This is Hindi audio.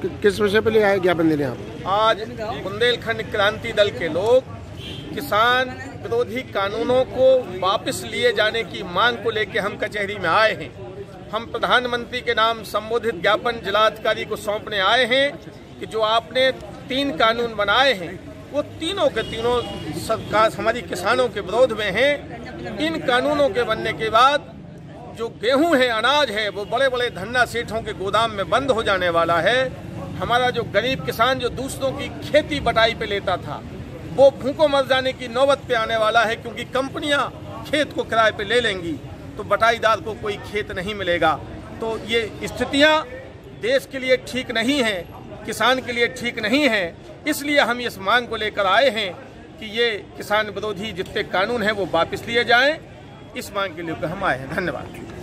किस विषय पर ले आए? ज्ञापन देने आप? आज बुंदेलखंड क्रांति दल के लोग किसान विरोधी कानूनों को वापस लिए जाने की मांग को लेकर हम कचहरी में आए हैं। हम प्रधानमंत्री के नाम संबोधित ज्ञापन जिलाधिकारी को सौंपने आए हैं कि जो आपने तीन कानून बनाए हैं, वो तीनों के तीनों सरकार, हमारी किसानों के विरोध में हैं। इन कानूनों के बनने के बाद जो गेहूँ है, अनाज है, वो बड़े बड़े धन्ना सेठों के गोदाम में बंद हो जाने वाला है। हमारा जो गरीब किसान जो दूसरों की खेती बटाई पे लेता था, वो भूखों मर जाने की नौबत पे आने वाला है क्योंकि कंपनियाँ खेत को किराए पे ले लेंगी तो बटाईदार को कोई खेत नहीं मिलेगा। तो ये स्थितियाँ देश के लिए ठीक नहीं है, किसान के लिए ठीक नहीं है, इसलिए हम इस मांग को लेकर आए हैं कि ये किसान विरोधी जितने कानून हैं, वो वापस लिए जाएँ। इस मांग के लिए हम आए हैं। धन्यवाद।